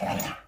you